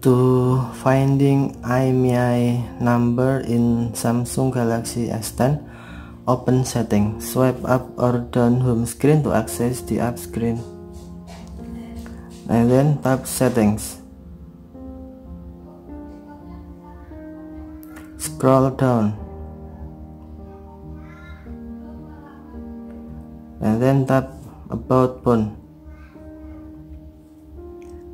to finding IMEI number in Samsung Galaxy S10 open settings swipe up or down home screen to access the app screen. And then tap settings. Scroll down. And then tap about phone.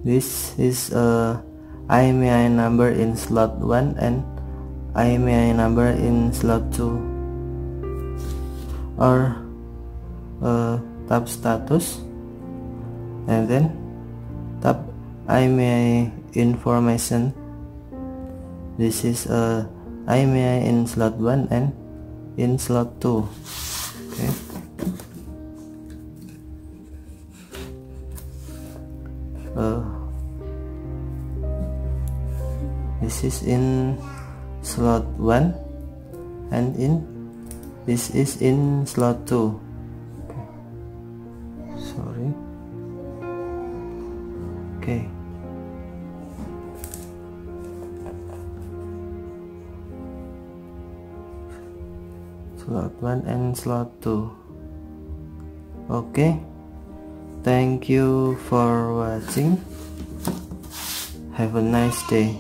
This is a IMEI number in slot 1 and IMEI number in slot 2 or uh, tap status. And then tap IMEI information. This is a IMEI in slot 1 and in slot 2 okay. Uh, this is in slot 1 and in this is in slot 2 okay. sorry. Okay. Slot 1 and slot 2 okay. Thank you for watching. Have a nice day